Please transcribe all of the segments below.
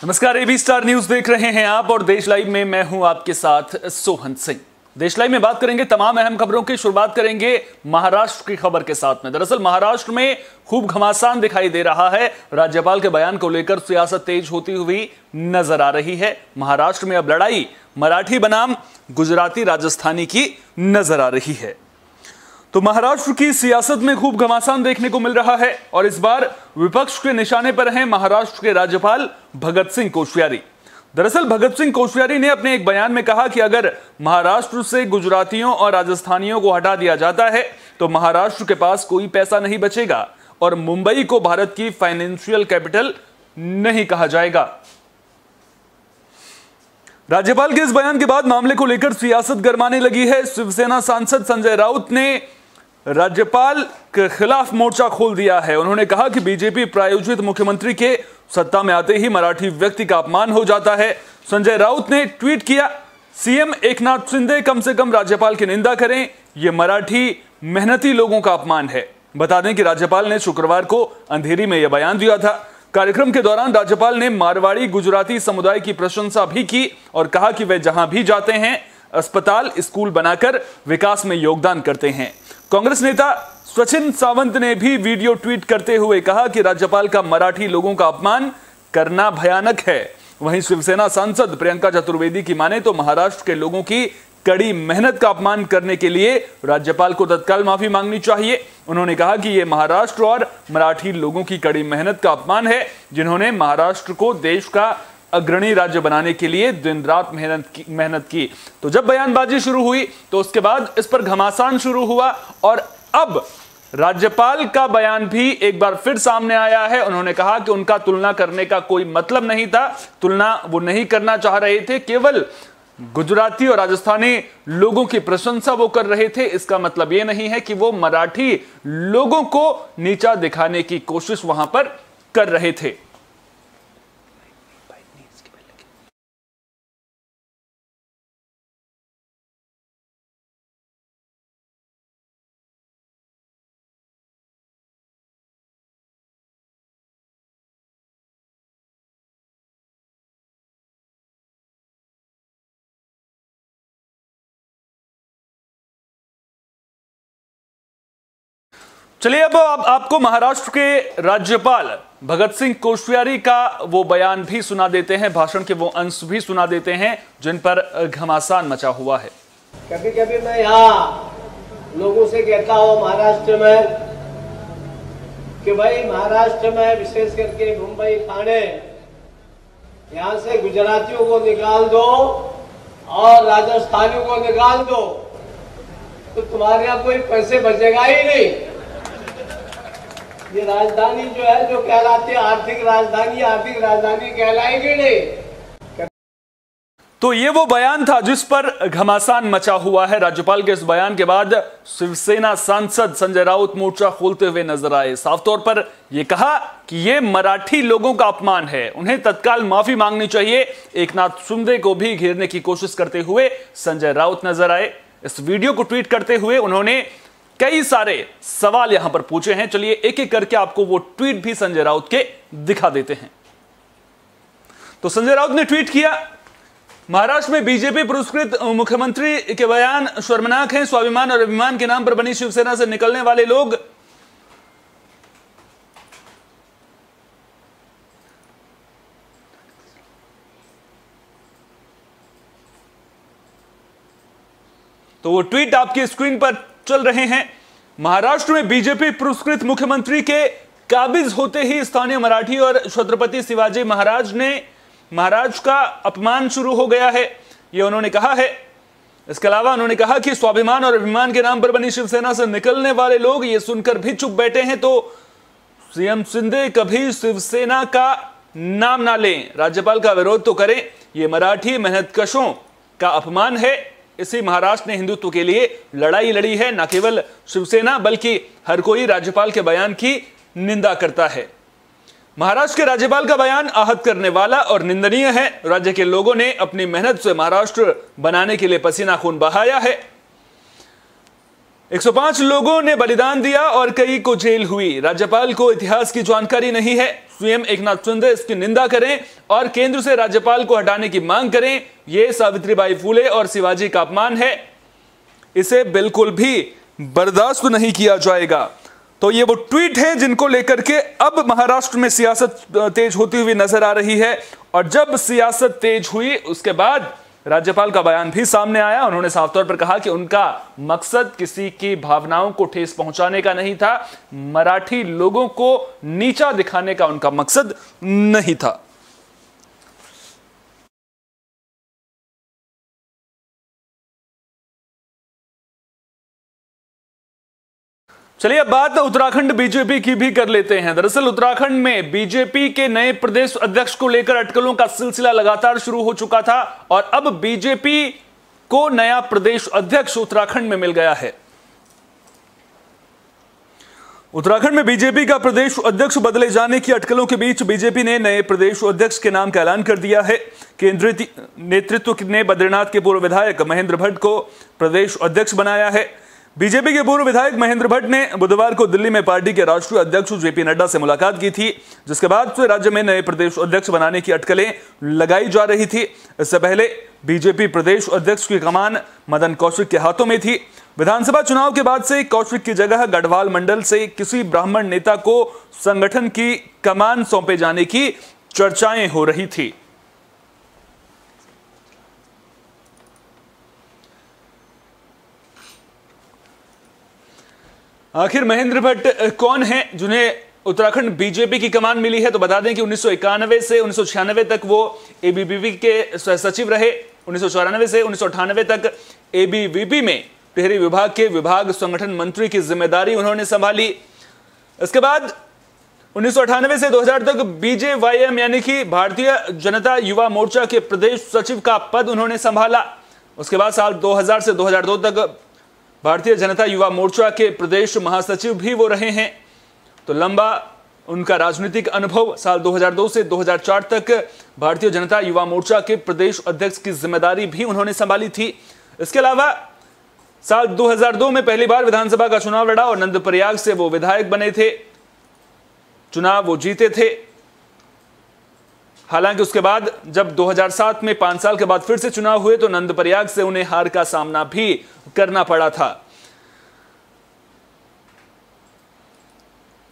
नमस्कार AB star news देख रहे हैं आप और देश लाइव में मैं हूँ आपके साथ सोहन सिंह। देश लाइव में बात करेंगे तमाम अहम खबरों की, शुरुआत करेंगे महाराष्ट्र की खबर के साथ में। दरअसल महाराष्ट्र में खूब घमासान दिखाई दे रहा है। राज्यपाल के बयान को लेकर सियासत तेज होती हुई नज़र आ रही है। महाराष्ट्र में अब लड़ाई, मराठी बनाम गुजराती राजस्थानी की नज़र आ रही है। तो महाराष्ट्र की सियासत में खूब घमासान देखने को मिल रहा है और इस बार विपक्ष के निशाने पर हैं महाराष्ट्र के राज्यपाल भगत सिंह कोश्यारी। दरअसल भगत सिंह कोश्यारी ने अपने एक बयान में कहा कि अगर महाराष्ट्र से गुजरातियों और राजस्थानियों को हटा दिया जाता है तो महाराष्ट्र के पास कोई पैसा नहीं बचेगा और मुंबई को भारत की फाइनेंशियल कैपिटल नहीं कहा जाएगा। राज्यपाल के इस बयान के बाद मामले को लेकर सियासत गरमाने लगी है। शिवसेना सांसद संजय राउत ने राज्यपाल के खिलाफ मोर्चा खोल दिया है। उन्होंने कहा कि बीजेपी प्रायोजित मुख्यमंत्री के सत्ता में आते ही मराठी व्यक्ति का अपमान हो जाता है। संजय राउत ने ट्वीट किया, सीएम एकनाथ शिंदे कम से कम राज्यपाल की निंदा करें। यह मराठी मेहनती लोगों का अपमान है। बता दें कि राज्यपाल ने शुक्रवार को अंधेरी में यह बयान दिया था। कार्यक्रम के दौरान राज्यपाल ने मारवाड़ी गुजराती समुदाय की प्रशंसा भी की और कहा कि वे जहाँ भी जाते हैं, अस्पताल, स्कूल बनाकर विकास में योगदान करते हैं। कांग्रेस नेता सचिन सावंत ने भी वीडियो ट्वीट करते हुए कहा कि राज्यपाल का मराठी लोगों का अपमान करना भयानक है। वहीं शिवसेना सांसद प्रियंका चतुर्वेदी की माने तो महाराष्ट्र के लोगों की कड़ी मेहनत का अपमान करने के लिए राज्यपाल को तत्काल माफ़ी मांगनी चाहिए। उन्होंने कहा कि यह महाराष्ट्र और मराठी लोगों की कड़ी मेहनत का अपमान है, जिन्होंने महाराष्ट्र को देश का अग्रणी राज्य बनाने के लिए दिन रात मेहनत की मेहनत की। तो जब बयानबाजी शुरू हुई तो उसके बाद इस पर घमासान शुरू हुआ और अब राज्यपाल का बयान भी एक बार फिर सामने आया है। उन्होंने कहा कि उनका तुलना करने का कोई मतलब नहीं था। तुलना वो नहीं करना चाह रहे थे। केवल गुजराती और राजस्थानी लोगों की प्रशंसा वो कर रहे थे। इसका मतलब ये नहीं है कि वो मराठी लोगों को नीचा दिखाने की कोशिश वहाँ पर कर रहे थे। चलिए अब आप, आपको महाराष्ट्र के राज्यपाल भगत सिंह कोश्यारी का वो बयान भी सुना देते हैं भाषण के वो अंश भी सुना देते हैं जिन पर घमासान मचा हुआ है। कभी कभी मैं यहाँ लोगों से कहता हूँ महाराष्ट्र में कि भाई महाराष्ट्र में विशेष करके मुंबई थाने यहाँ से गुजरातियों को निकाल दो और राजस्थानियों को निकाल दो तो तुम्हारे यहाँ कोई पैसे बचेगा ही नहीं। ये राजधानी जो है, जो कहलाती है आर्थिक राजधानी आर्थिक राजधानी कहलाएगी नहीं। तो ये वो बयान था जिस पर घमासान मचा हुआ है। राज्यपाल के इस बयान के बाद शिवसेना सांसद संजय राउत मोर्चा खोलते हुए नज़र आए। साफ़ तौर पर यह कहा कि ये मराठी लोगों का अपमान है। उन्हें तत्काल माफ़ी मांगनी चाहिए। एकनाथ शिंदे को भी घेरने की कोशिश करते हुए संजय राउत नज़र आए। इस वीडियो को ट्वीट करते हुए उन्होंने कई सारे सवाल यहाँ पर पूछे हैं। चलिए एक एक करके आपको वो ट्वीट भी संजय राउत के दिखा देते हैं। तो संजय राउत ने ट्वीट किया, महाराष्ट्र में बीजेपी पुरस्कृत मुख्यमंत्री के बयान शर्मनाक हैं। स्वाभिमान और अभिमान के नाम पर बनी शिवसेना से निकलने वाले लोग तो वो ट्वीट आपकी स्क्रीन पर चल रहे हैं। महाराष्ट्र में बीजेपी पुरस्कृत मुख्यमंत्री के काबिज होते ही स्थानीय मराठी और छत्रपति शिवाजी महाराज ने महाराज का अपमान शुरू हो गया है। यह उन्होंने कहा है। इसके अलावा उन्होंने कहा कि स्वाभिमान और अभिमान के नाम पर बनी शिवसेना से निकलने वाले लोग ये सुनकर भी चुप बैठे हैं तो सीएम सिंधे कभी शिवसेना का नाम ना लें। राज्यपाल का विरोध तो करें। ये मराठी मेहनतकशों का अपमान है। इसी महाराष्ट्र ने हिंदुत्व के लिए लड़ाई लड़ी है, न केवल शिवसेना, बल्कि हर कोई राज्यपाल के बयान की निंदा करता है। महाराष्ट्र के राज्यपाल का बयान आहत करने वाला और निंदनीय है। राज्य के लोगों ने अपनी मेहनत से महाराष्ट्र बनाने के लिए पसीना खून बहाया है। 105 लोगों ने बलिदान दिया और कई को जेल हुई। राज्यपाल को इतिहास की जानकारी नहीं है। सीएम एकनाथ शिंदे इसकी निंदा करें और केंद्र से राज्यपाल को हटाने की मांग करें यह सावित्रीबाई फूले और शिवाजी का अपमान है। इसे बिल्कुल भी बर्दाश्त नहीं किया जाएगा। तो ये वो ट्वीट है जिनको लेकर के अब महाराष्ट्र में सियासत तेज होती हुई नज़र आ रही है। और जब सियासत तेज हुई, उसके बाद राज्यपाल का बयान भी सामने आया। उन्होंने साफ़ तौर पर कहा कि उनका मकसद किसी की भावनाओं को ठेस पहुँचाने का नहीं था। मराठी लोगों को नीचा दिखाने का उनका मकसद नहीं था। चलिए अब बात उत्तराखंड बीजेपी की भी कर लेते हैं। दरअसल उत्तराखंड में बीजेपी के नए प्रदेश अध्यक्ष को लेकर अटकलों का सिलसिला लगातार शुरू हो चुका था और अब बीजेपी को नया प्रदेश अध्यक्ष उत्तराखंड में मिल गया है। उत्तराखंड में बीजेपी का प्रदेश अध्यक्ष बदले जाने की अटकलों के बीच बीजेपी ने नए प्रदेश अध्यक्ष के नाम का ऐलान कर दिया है। केंद्रीय नेतृत्व ने बद्रीनाथ के पूर्व विधायक महेंद्र भट्ट को प्रदेश अध्यक्ष बनाया है। बीजेपी के पूर्व विधायक महेंद्र भट्ट ने बुधवार को दिल्ली में पार्टी के राष्ट्रीय अध्यक्ष जेपी नड्डा से मुलाकात की थी, जिसके बाद से राज्य में नए प्रदेश अध्यक्ष बनाने की अटकलें लगाई जा रही थी। इससे पहले बीजेपी प्रदेश अध्यक्ष की कमान मदन कौशिक के हाथों में थी। विधानसभा चुनाव के बाद से कौशिक की जगह गढ़वाल मंडल से किसी ब्राह्मण नेता को संगठन की कमान सौंपे जाने की चर्चाएँ हो रही थी। आखिर महेंद्र भट्ट कौन है जिन्हें उत्तराखंड बीजेपी की कमान मिली है? तो बता दें कि उन्नीस से उन्नीस सौ छियानवे तक वो एबीवीपी के सचिव रहे। उन्नीस सौ चौरानवे से उन्नीस सौ अठानवे तक एबीवीपी में टिहरी विभाग के विभाग संगठन मंत्री की ज़िम्मेदारी उन्होंने संभाली। इसके बाद उन्नीस सौ अठानवे से 2000 तक बीजेवाईएम यानी कि भारतीय जनता युवा मोर्चा के प्रदेश सचिव का पद उन्होंने संभाला। उसके बाद साल 2000 से 2002 तक भारतीय जनता युवा मोर्चा के प्रदेश महासचिव भी वो रहे हैं। तो लंबा उनका राजनीतिक अनुभव साल 2002 से 2004 तक भारतीय जनता युवा मोर्चा के प्रदेश अध्यक्ष की ज़िम्मेदारी भी उन्होंने संभाली थी। इसके अलावा साल 2002 में पहली बार विधानसभा का चुनाव लड़ा और नंदप्रयाग से वो विधायक बने थे। चुनाव वो जीते थे। हालाँकि उसके बाद, जब 2007 में पाँच साल के बाद फिर से चुनाव हुए तो नंदप्रयाग से उन्हें हार का सामना भी करना पड़ा था।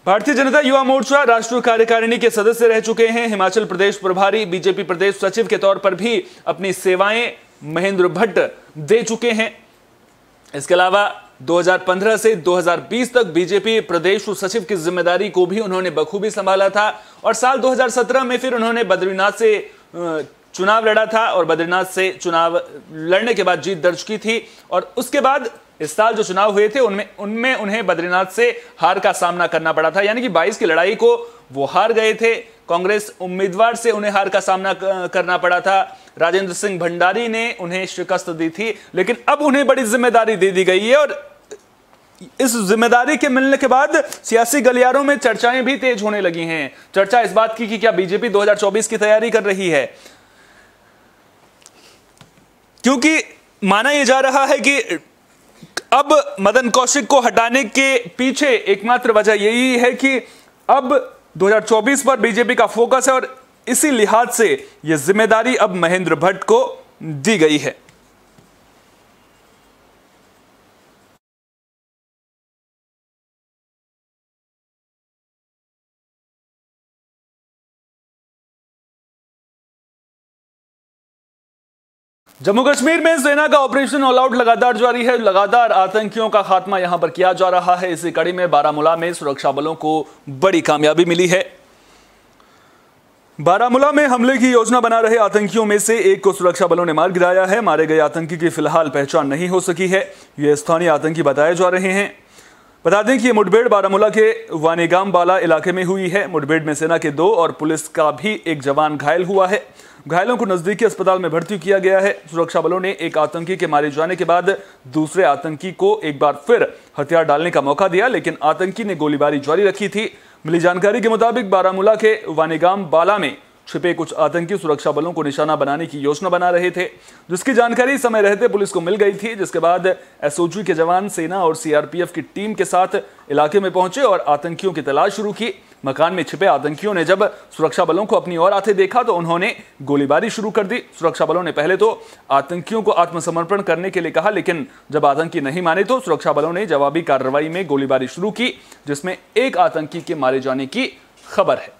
भारतीय जनता युवा मोर्चा राष्ट्रीय कार्यकारिणी के सदस्य रह चुके हैं। हिमाचल प्रदेश प्रभारी, बीजेपी प्रदेश सचिव के तौर पर भी अपनी सेवाएँ महेंद्र भट्ट दे चुके हैं। इसके अलावा 2015 से 2020 तक बीजेपी प्रदेश सचिव की ज़िम्मेदारी को भी उन्होंने बखूबी संभाला था और साल 2017 में फिर उन्होंने बद्रीनाथ से चुनाव लड़ा था और बद्रीनाथ से चुनाव लड़ने के बाद जीत दर्ज की थी और उसके बाद इस साल जो चुनाव हुए थे, उनमें उनमें उन्हें बद्रीनाथ से हार का सामना करना पड़ा था। यानी कि 22 की लड़ाई को वो हार गए थे। कांग्रेस उम्मीदवार से उन्हें हार का सामना करना पड़ा था। राजेंद्र सिंह भंडारी ने उन्हें शिकस्त दी थी, लेकिन अब उन्हें बड़ी ज़िम्मेदारी दे दी गई है और इस ज़िम्मेदारी के मिलने के बाद सियासी गलियारों में चर्चाएँ भी तेज होने लगी हैं। चर्चा इस बात की कि क्या बीजेपी 2024 की तैयारी कर रही है? क्योंकि माना यह जा रहा है कि अब मदन कौशिक को हटाने के पीछे एकमात्र वजह यही है कि अब 2024 पर बीजेपी का फोकस है और इसी लिहाज से यह ज़िम्मेदारी अब महेंद्र भट्ट को दी गई है। जम्मू कश्मीर में सेना का ऑपरेशन ऑल आउट लगातार जारी है। लगातार आतंकियों का खात्मा यहाँ पर किया जा रहा है। इसी कड़ी में बारामूला में सुरक्षा बलों को बड़ी कामयाबी मिली है। बारामूला में हमले की योजना बना रहे आतंकियों में से एक को सुरक्षा बलों ने मार गिराया है। मारे गए आतंकी की फ़िलहाल पहचान नहीं हो सकी है। ये स्थानीय आतंकी बताए जा रहे हैं। बता दें कि ये मुठभेड़ बारामूला के वानेगाम बाला इलाके में हुई है। मुठभेड़ में सेना के दो और पुलिस का भी एक जवान घायल हुआ है। घायलों को नजदीकी अस्पताल में भर्ती किया गया है। सुरक्षा बलों ने एक आतंकी के मारे जाने के बाद दूसरे आतंकी को एक बार फिर हथियार डालने का मौका दिया, लेकिन आतंकी ने गोलीबारी जारी रखी थी। मिली जानकारी के मुताबिक बारामूला के वानीगाम बाला में छिपे कुछ आतंकी सुरक्षा बलों को निशाना बनाने की योजना बना रहे थे, जिसकी जानकारी समय रहते पुलिस को मिल गई थी, जिसके बाद एसओजी के जवान, सेना और सीआरपीएफ की टीम के साथ इलाके में पहुँचे और आतंकियों की तलाश शुरू की। मकान में छिपे आतंकियों ने जब सुरक्षा बलों को अपनी ओर आते देखा तो उन्होंने गोलीबारी शुरू कर दी। सुरक्षा बलों ने पहले तो आतंकियों को आत्मसमर्पण करने के लिए कहा, लेकिन जब आतंकी नहीं माने तो सुरक्षा बलों ने जवाबी कार्रवाई में गोलीबारी शुरू की, जिसमें एक आतंकी के मारे जाने की खबर है।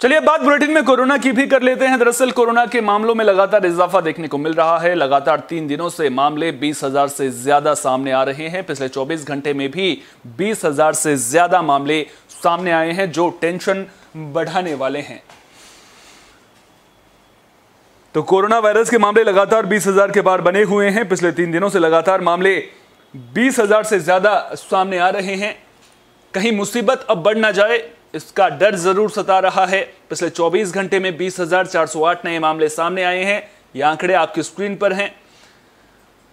चलिए बात बुलेटिन में कोरोना की भी कर लेते हैं। दरअसल कोरोना के मामलों में लगातार इजाफा देखने को मिल रहा है। लगातार तीन दिनों से मामले बीस हज़ार से ज़्यादा सामने आ रहे हैं। पिछले 24 घंटे में भी बीस हज़ार से ज़्यादा मामले सामने आए हैं, जो टेंशन बढ़ाने वाले हैं। तो कोरोना वायरस के मामले लगातार बीस हज़ार के पार बने हुए हैं। पिछले तीन दिनों से लगातार मामले बीस हज़ार से ज़्यादा सामने आ रहे हैं। कहीं मुसीबत अब बढ़ ना जाए इसका डर ज़रूर सता रहा है। पिछले 24 घंटे में 20,408 नए मामले सामने आए हैं। ये आंकड़े आपकी स्क्रीन पर हैं।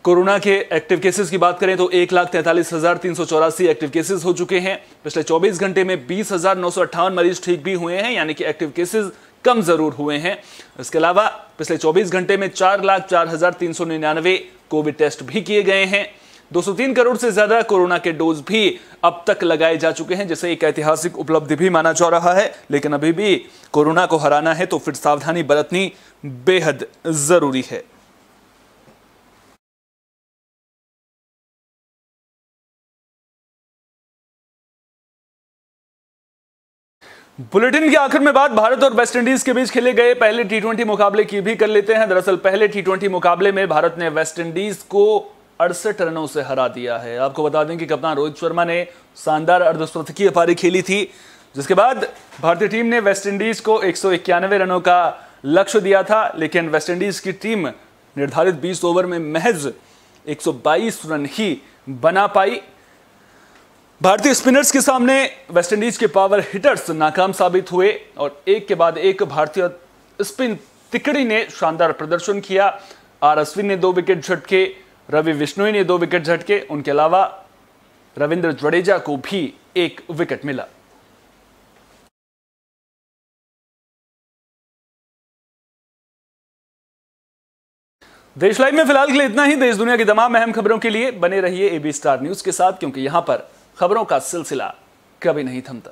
कोरोना के एक्टिव केसेस की बात करें तो एक लाख तैंतालीस हज़ार तीन सौ चौरासी एक्टिव केसेस हो चुके हैं। पिछले 24 घंटे में बीस हज़ार नौ सौ अट्ठावन मरीज़ ठीक भी हुए हैं यानी कि एक्टिव केसेस कम ज़रूर हुए हैं। इसके अलावा पिछले 24 घंटे में चार लाख चार हज़ार तीन सौ निन्यानवे कोविड टेस्ट भी किए गए हैं। 203 करोड़ से ज़्यादा कोरोना के डोज भी अब तक लगाए जा चुके हैं, जिसे एक ऐतिहासिक उपलब्धि भी माना जा रहा है। लेकिन अभी भी कोरोना को हराना है तो फिर सावधानी बरतनी बेहद ज़रूरी है। बुलेटिन के आखिर में बात, भारत और वेस्टइंडीज के बीच खेले गए पहले टी मुकाबले की भी कर लेते हैं। दरअसल पहले टी मुकाबले में भारत ने वेस्टइंडीज को अड़सठ रनों से हरा दिया है। आपको बता दें कि कप्तान रोहित शर्मा ने शानदार अर्धशतकीय पारी खेली थी, जिसके बाद भारतीय टीम ने वेस्टइंडीज को एक रनों का लक्ष्य दिया था, लेकिन वेस्टइंडीज की टीम निर्धारित 20 ओवर में महज 122 रन ही बना पाई। भारतीय स्पिनर्स के सामने वेस्टइंडीज के पावर हिटर्स नाकाम साबित हुए और एक के बाद एक भारतीय स्पिन तिकड़ी ने शानदार प्रदर्शन किया। आर अश्विन ने दो विकेट झटके रवि विष्णुई ने दो विकेट झटके, उनके अलावा रविंद्र जडेजा को भी एक विकेट मिला। देश लाइव में फ़िलहाल के लिए इतना ही। देश दुनिया की तमाम अहम खबरों के लिए बने रहिए एबी स्टार न्यूज़ के साथ, क्योंकि यहाँ पर खबरों का सिलसिला कभी नहीं थमता।